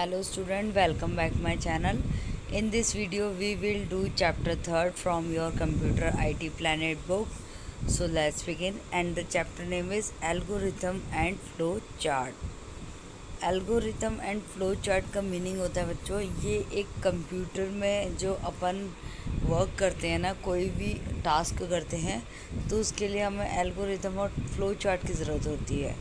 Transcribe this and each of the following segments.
Hello student welcome back my channel in this video we will do chapter third from your computer IT planet book so let's begin and the chapter name is algorithm and flow chart algorithm and flow chart का meaning होता है बच्चों, ये एक computer में जो अपन work करते हैं ना, कोई भी टास्क करते हैं तो उसके लिए हमें एल्गोरिथम और फ्लो चार्ट की ज़रूरत होती है।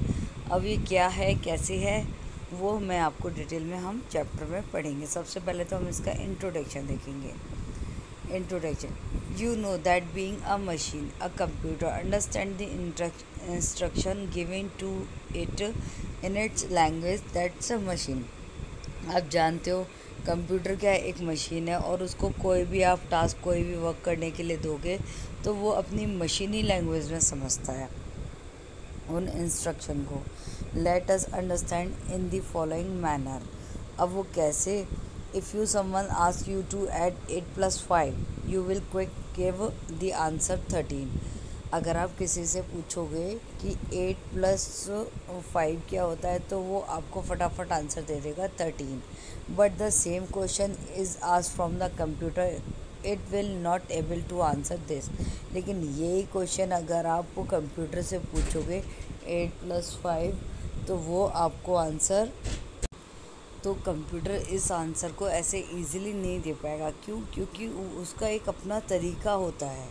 अब ये क्या है, कैसे है? वो मैं आपको डिटेल में हम चैप्टर में पढ़ेंगे। सबसे पहले तो हम इसका इंट्रोडक्शन देखेंगे। Introduction you know that being a machine a computer understand the instruction giving to it in its language that's a machine आप जानते हो कंप्यूटर क्या है? एक मशीन है और उसको कोई भी आप टास्क कोई भी वर्क करने के लिए दोगे तो वो अपनी मशीनी लैंग्वेज में समझता है, उन इंस्ट्रक्शन को। Let us understand in the following manner अब वो कैसे? If you someone ask you to add eight plus five you will quick give the answer thirteen अगर आप किसी से पूछोगे कि एट प्लस फाइव क्या होता है तो वो आपको फटाफट आंसर दे देगा thirteen but the same question is ask from the computer it will not able to answer this लेकिन यही क्वेश्चन अगर आप कंप्यूटर से पूछोगे एट प्लस फाइव तो वो आपको आंसर तो कंप्यूटर इस आंसर को ऐसे इजीली नहीं दे पाएगा। क्यों? क्योंकि उसका एक अपना तरीका होता है।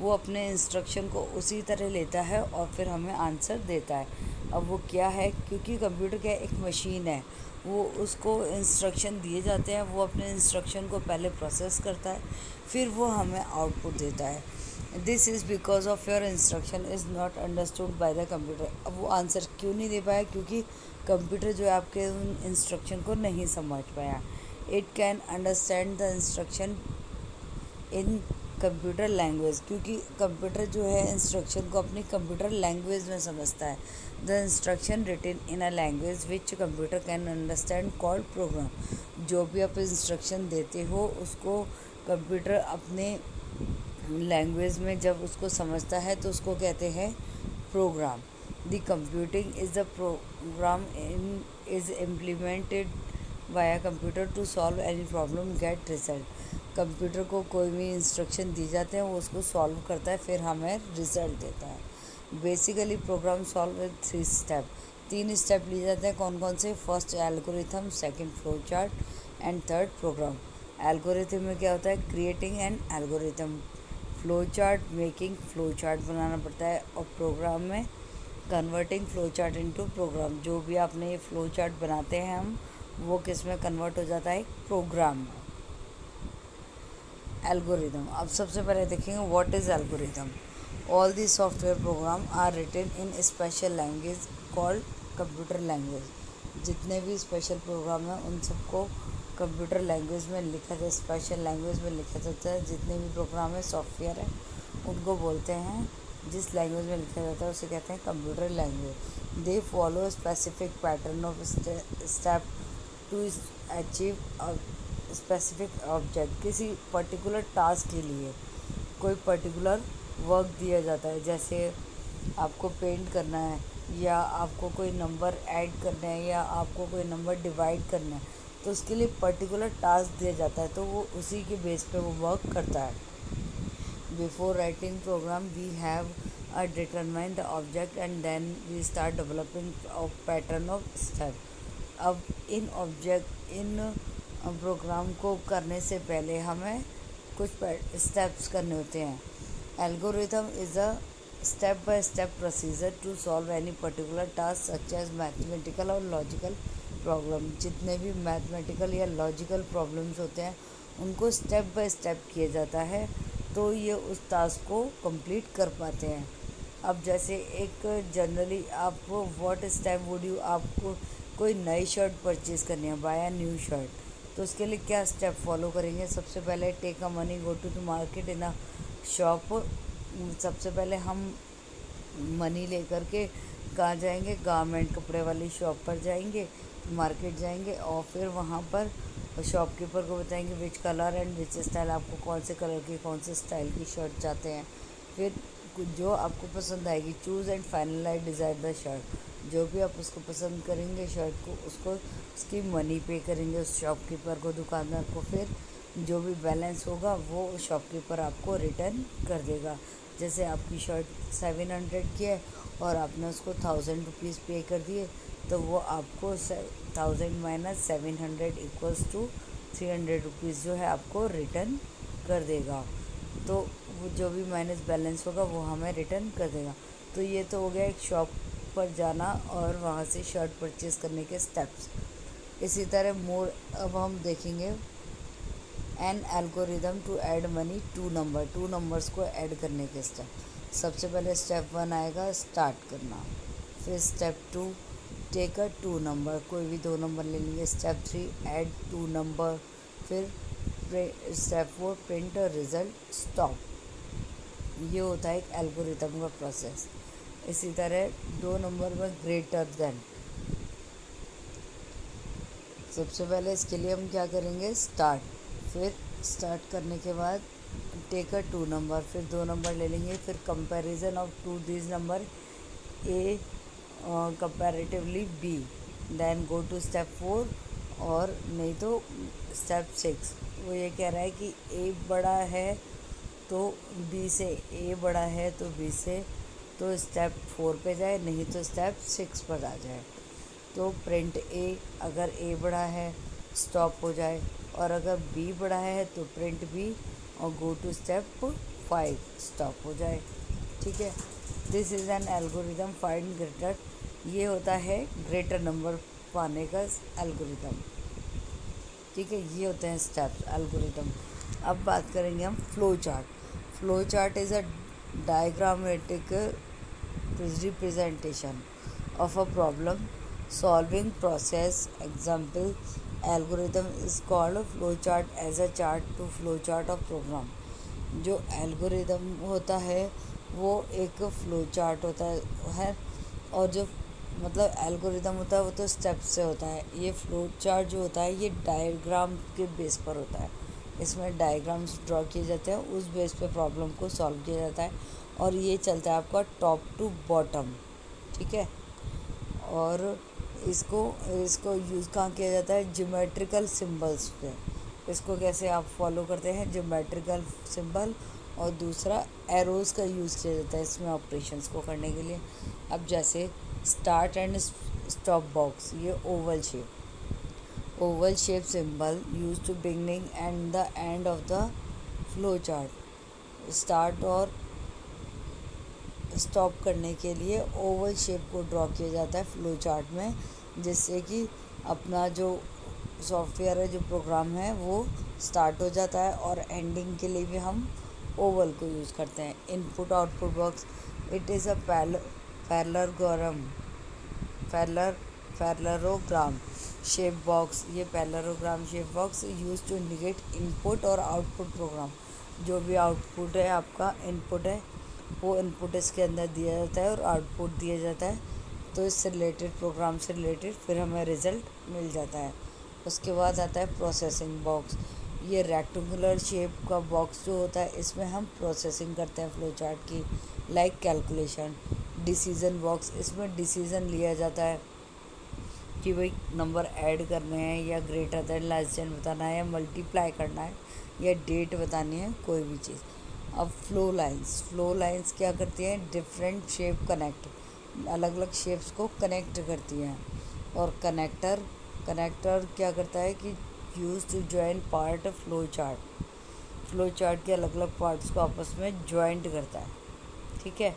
वो अपने इंस्ट्रक्शन को उसी तरह लेता है और फिर हमें आंसर देता है। अब वो क्या है? क्योंकि कंप्यूटर क्या एक मशीन है। वो उसको इंस्ट्रक्शन दिए जाते हैं। वो अपने इंस्ट्रक्शन को पहले प्रोसेस करता है। फिर वो हमें आउटपुट देता है। This is because of your instruction is not understood by the computer अब वो आंसर क्यों नहीं दे पाया? क्योंकि कंप्यूटर जो है आपके उन इंस्ट्रक्शन को नहीं समझ पाया। It can understand the instruction in computer language क्योंकि कंप्यूटर जो है इंस्ट्रक्शन को अपनी कंप्यूटर लैंग्वेज में समझता है। The instruction written in a language which computer can understand called program जो भी आप इंस्ट्रक्शन देते हो, उसको कंप्यूटर अपने लैंग्वेज में जब उसको समझता है तो उसको कहते हैं program the computing is the program in is implemented via computer to solve any problem get result computer को कोई भी इंस्ट्रक्शन दी जाते हैं, वो उसको सॉल्व करता है, फिर हमें रिज़ल्ट देता है. Basically program solve with three step तीन स्टेप लिए जाते हैं कौन कौन से? First algorithm second flow chart and third program algorithm में क्या होता है? Creating and algorithm flow chart making flow chart बनाना पड़ता है और प्रोग्राम में converting flow chart into program जो भी आपने ये फ्लो चार्ट बनाते हैं हम, वो किसमें कन्वर्ट हो जाता है? प्रोग्राम में. एल्गोरिदम अब सबसे पहले देखेंगे what is algorithm all the software program are written in special language called computer language जितने भी स्पेशल प्रोग्राम हैं, उन सबको कंप्यूटर लैंग्वेज में लिखा जाए स्पेशल लैंग्वेज में लिखा जाता है। जितने भी प्रोग्राम है सॉफ्टवेयर है, उनको बोलते हैं, जिस लैंग्वेज में लिखा जाता है, उसे कहते हैं computer language they follow specific pattern of step to achieve specific object किसी पर्टिकुलर टास्क के लिए। कोई पर्टिकुलर वर्क दिया जाता है, जैसे आपको पेंट करना है, या आपको कोई नंबर ऐड करना है, या आपको कोई नंबर डिवाइड करना है। तो उसके लिए पर्टिकुलर टास्क दिया जाता है तो वो उसी के बेस पे वो वर्क करता है। Before writing program we have a the object and then we start developing pattern of step अब इन ऑब्जेक्ट इन प्रोग्राम को करने से पहले हमें कुछ स्टेप्स करने होते हैं। Algorithm is a step by step procedure to solve any particular task such as mathematical और लॉजिकल प्रॉब्लम जितने भी मैथमेटिकल या लॉजिकल प्रॉब्लम्स होते हैं, उनको स्टेप बाय स्टेप किया जाता है तो ये उस टास्क को कंप्लीट कर पाते हैं। अब जैसे एक जनरली आप व्हाट स्टेप वुड यू आपको कोई नई शर्ट परचेज़ करनी है बाय न्यू शर्ट तो उसके लिए क्या स्टेप फॉलो करेंगे? सबसे पहले take a money go to the market in a shop सबसे पहले हम मनी लेकर के कहाँ जाएँगे? गारमेंट कपड़े वाली शॉप पर जाएँगे। मार्केट जाएँगे और फिर वहाँ पर शॉपकीपर को बताएँगे which colour and which style आपको कौन से कलर की, कौन से स्टाइल की शर्ट चाहते हैं। फिर जो आपको पसंद आएगी choose and finalise design the shirt जो भी आप उसको पसंद करेंगे शर्ट को, उसको उसकी मनी पे करेंगे उस शॉपकीपर को, दुकानदार को। फिर जो भी बैलेंस होगा, वो शॉपकीपर आपको रिटर्न कर देगा। जैसे आपकी शर्ट सेवन हंड्रेड की है और आपने उसको थाउज़ेंड रुपीज़ पे कर दिए तो वो आपको thousand minus seven hundred equals to three hundred rupees जो है आपको रिटर्न कर देगा। तो वो जो भी माइनस बैलेंस होगा वो हमें रिटर्न कर देगा। तो ये तो हो गया एक शॉप पर जाना और वहाँ से शर्ट परचेज़ करने के स्टेप्स इसी तरह मोर अब हम देखेंगे an algorithm to add money to number two numbers को ऐड करने के स्टेप सबसे पहले स्टेप वन आएगा स्टार्ट करना। फिर step two take a two number, कोई भी दो नंबर ले लेंगे step three add two number फिर step four print result stop ये होता है एक एल्गोरिदम का प्रोसेस इसी तरह दो नंबर में ग्रेटर देन सबसे पहले इसके लिए हम क्या करेंगे? स्टार्ट फिर स्टार्ट करने के बाद टेक अ टू नंबर फिर दो नंबर ले लेंगे, फिर comparison of two this number A comparatively B then go to step four और नहीं तो स्टेप सिक्स वो ये कह रहा है कि ए बड़ा है तो बी से ए बड़ा है तो बी से तो स्टेप फोर पे जाए, नहीं तो स्टेप सिक्स पर आ जाए. तो प्रिंट ए अगर ए बड़ा है स्टॉप हो जाए. और अगर बी बड़ा है तो प्रिंट बी और go to step five stop हो जाए. ठीक है? This is an algorithm find greater ये होता है ग्रेटर नंबर पाने का एल्गोरिदम ठीक है, ये होते हैं स्टेप्स एल्गोरिदम अब बात करेंगे हम flow chart flow chart is a diagrammatic representation of a problem solving process example algorithm is called flow chart as a chart to flow chart of program जो एल्गोरिदम होता है, वो एक फ्लो चार्ट होता है, और जो मतलब एल्गोरिदम होता है, वो तो स्टेप से होता है। ये फ्लो चार्ट जो होता है, ये डायग्राम के बेस पर होता है। इसमें डायग्राम्स ड्रॉ किए जाते हैं, उस बेस पे प्रॉब्लम को सॉल्व किया जाता है और ये चलता है आपका टॉप टू बॉटम ठीक है? और इसको इसको यूज़ कहाँ किया जाता है? जोमेट्रिकल सिम्बल्स पे। इसको कैसे आप फॉलो करते हैं? जोमेट्रिकल सिंबल और दूसरा एरोज़ का यूज़ किया जाता है इसमें ऑपरेशंस को करने के लिए। अब जैसे स्टार्ट एंड स्टॉप बॉक्स ये oval shape oval shape symbol use to beginning and the end of the flow chart start और स्टॉप करने के लिए ओवल शेप को ड्रॉ किया जाता है फ्लो चार्ट में, जिससे कि अपना जो सॉफ्टवेयर है, जो प्रोग्राम है, वो स्टार्ट हो जाता है और एंडिंग के लिए भी हम ओवल को यूज़ करते हैं. Input output box it is a parallelogram, parallel, parallelogram shape box ये parallelogram shape box use to indicate input और आउटपुट प्रोग्राम जो भी आउटपुट है, आपका इनपुट है, वो इनपुट इसके अंदर दिया जाता है और आउटपुट दिया जाता है। तो इससे रिलेटेड प्रोग्राम से रिलेटेड फिर हमें रिज़ल्ट मिल जाता है। उसके बाद आता है प्रोसेसिंग बॉक्स ये रेक्टेंगुलर शेप का बॉक्स जो होता है, इसमें हम प्रोसेसिंग करते हैं फ्लो चार्ट की लाइक कैलकुलेशन डिसीज़न बॉक्स इसमें डिसीज़न लिया जाता है कि भाई नंबर ऐड करने हैं या ग्रेटर दैन देन बताना है या मल्टीप्लाई करना है या डेट बतानी है, कोई भी चीज़। अब फ्लो लाइंस फ्लो लाइंस क्या करती हैं? डिफरेंट शेप कनेक्ट अलग अलग शेप्स को कनेक्ट करती हैं। और कनेक्टर कनेक्टर क्या करता है कि use to join part flow chart flow chart के अलग अलग पार्ट्स को आपस में ज्वाइंट करता है, ठीक है?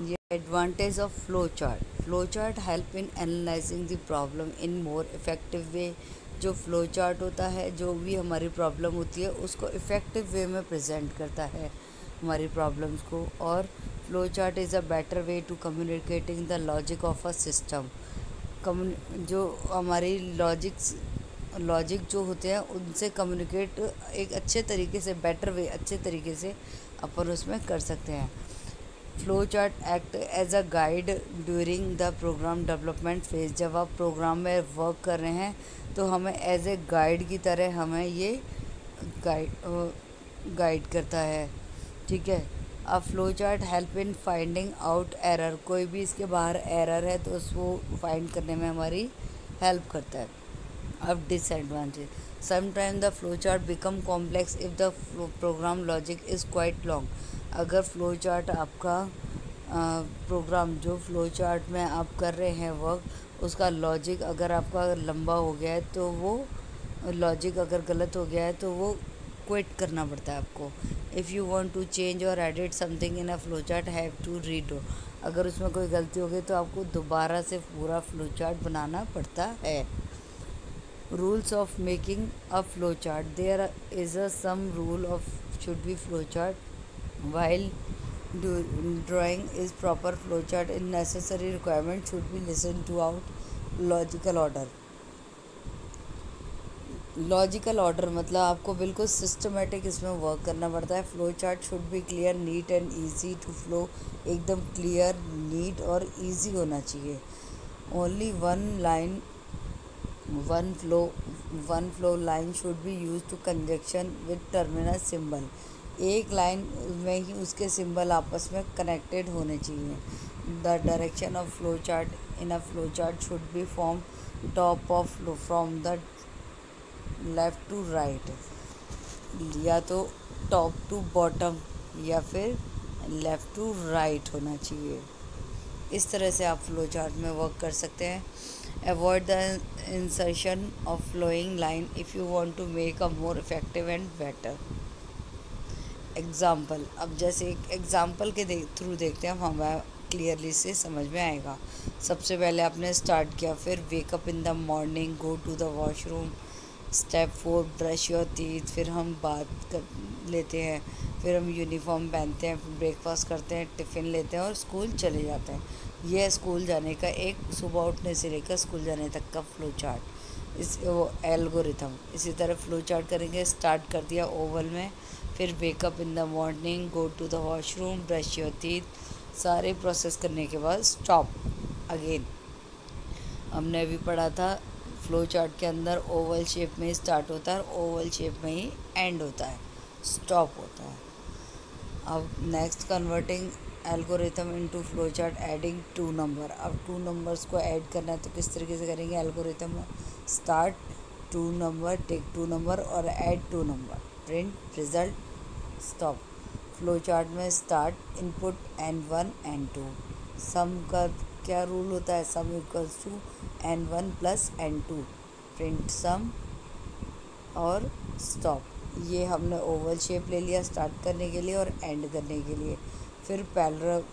ये advantage of flow chart flow chart help in analysing the problem in more effective way जो फ्लो चार्ट होता है, जो भी हमारी प्रॉब्लम होती है, उसको इफ़ेक्टिव वे में प्रेजेंट करता है हमारी प्रॉब्लम्स को। और flow chart is a better way to communicating the logic of a system जो हमारी लॉजिक्स लॉजिक जो होते हैं, उनसे कम्युनिकेट एक अच्छे तरीके से बेटर वे अच्छे तरीके से अपन उसमें कर सकते हैं। Flow chart act as a guide during the program development phase जब आप प्रोग्राम में वर्क कर रहे हैं तो हमें एज ए गाइड की तरह हमें ये गाइड गाइड करता है। ठीक है? A flow chart help in finding out error कोई भी इसके बाहर एरर है तो उसको फाइंड करने में हमारी हेल्प करता है। अब disadvantage sometime the flow chart become complex if the program logic is quite long अगर फ्लो चार्ट आपका प्रोग्राम जो फ्लो चार्ट में आप कर रहे हैं वर्क उसका लॉजिक अगर आपका लंबा हो गया है तो वो लॉजिक अगर गलत हो गया है तो वो क्विट करना पड़ता है आपको। If you want to change और edit something in a flow chart have to read अगर उसमें कोई गलती हो गई तो आपको दोबारा से पूरा फ्लो चार्ट बनाना पड़ता है। Rules of making a flow chart there is a some rule of should be flow chart while drawing is proper flowchart in necessary requirement should be listened to out logical order. Logical order मतलब आपको बिल्कुल systematic इसमें work करना पड़ता है। Flow chart should be clear neat and easy to flow एकदम clear neat और easy होना चाहिए। Only one line one flow one flow line should be use to conjunction with terminal symbol एक line में ही उसके सिंबल आपस में कनेक्टेड होने चाहिए। The direction of flow chart in a flow chart should be form top of from the left to right या तो टॉप टू बॉटम या फिर लेफ़्ट टू राइट होना चाहिए। इस तरह से आप फ्लो चार्ट में वर्क कर सकते हैं। Avoid the insertion of flowing line if you want to make a more effective and better example अब जैसे एक एग्ज़ाम्पल के दे, थ्रू देखते हैं हमें क्लियरली से समझ में आएगा। सबसे पहले आपने स्टार्ट किया फिर wake up in the morning go to the washroom step four brush your teeth फिर हम बात कर लेते हैं फिर हम यूनिफॉर्म पहनते हैं ब्रेकफास्ट करते हैं टिफ़िन लेते हैं और स्कूल चले जाते हैं। यह स्कूल जाने का एक सुबह उठने से लेकर स्कूल जाने तक का फ्लो चार्ट इस वो एल्गोरिथम इसी तरह फ्लो चार्ट करेंगे स्टार्ट कर दिया ओवल में फिर wake up in the morning go to the washroom brush your teeth सारे प्रोसेस करने के बाद स्टॉप अगेन हमने अभी पढ़ा था फ्लो चार्ट के अंदर ओवल शेप में स्टार्ट होता है ओवल शेप में ही एंड होता है स्टॉप होता है. अब next converting algorithm into flow chart adding two number अब टू नंबर्स को ऐड करना है तो किस तरीके से करेंगे? Algorithm start two number take two number और add two number print result stop flow chart में start input N one N two sum का क्या रूल होता है? Sum equals to N one plus N two print sum और stop ये हमने Oval shape ले लिया स्टार्ट करने के लिए और एंड करने के लिए. फिर पैलर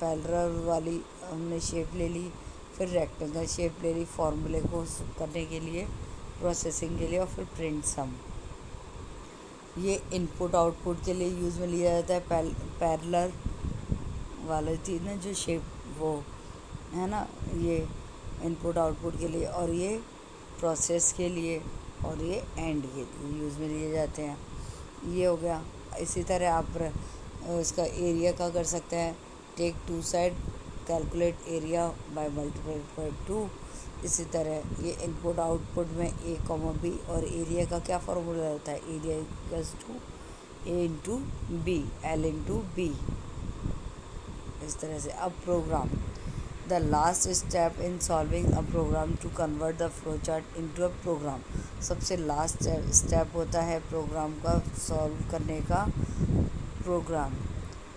पैलर वाली हमने शेप ले ली, फिर रेक्टेंगल शेप ले ली फॉर्मूले को करने के लिए प्रोसेसिंग के लिए और फिर प्रिंट सम ये इनपुट आउटपुट के लिए यूज़ में लिया जाता है पैरलर वाली थी ना, जो शेप वो, है ना, ये इनपुट आउटपुट के लिए और ये प्रोसेस के लिए और ये एंड के लिए यूज़ में लिए जाते हैं। ये हो गया। इसी तरह आप इसका एरिया का कर सकते हैं। Take two side calculate area by multiple two इसी तरह ये इनपुट आउटपुट में ए कॉमा बी और एरिया का क्या फार्मूला होता है? Area equals to A into B L into B इस तरह से। अब program the last step in solving a program to convert the flowchart into a program. सबसे लास्ट स्टेप होता है प्रोग्राम का सॉल्व करने का program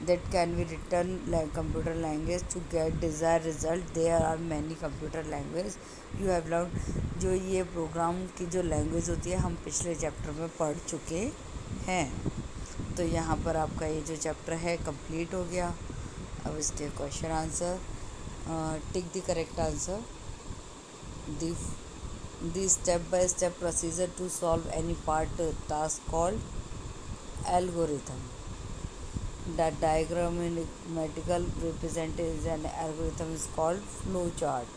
that can be written like computer language to get desired result there are many computer language you have learned जो ये programme की जो लैंग्वेज होती है हम पिछले चैप्टर में पढ़ चुके हैं तो यहाँ पर आपका ये जो चैप्टर है कंप्लीट हो गया अब इसके question answer uh, take the correct answer the the step by step procedure to solve any part uh, task called algorithm that diagrammatical representation an algorithm is called flow chart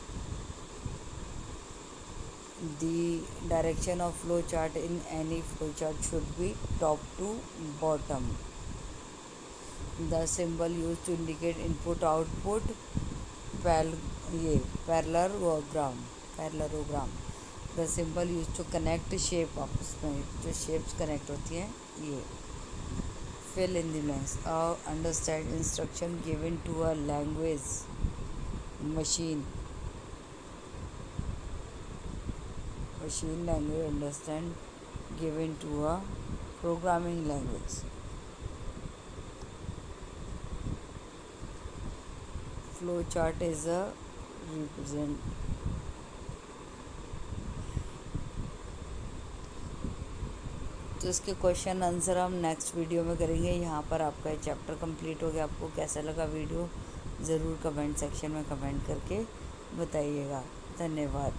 the direction of flow chart in any flow chart should be top to bottom the symbol used to indicate input output पैल ये parallelogram parallelogram the symbol use to connect shape आपस में जो shapes connect होती हैं fill in the blanks or understand instruction given to a language machine. Machine language understand given to a programming language. Flow chart is a represent तो इसके question answer हम next video में करेंगे। यहाँ पर आपका ये चैप्टर कंप्लीट हो गया। आपको कैसा लगा वीडियो ज़रूर कमेंट सेक्शन में कमेंट करके बताइएगा। धन्यवाद।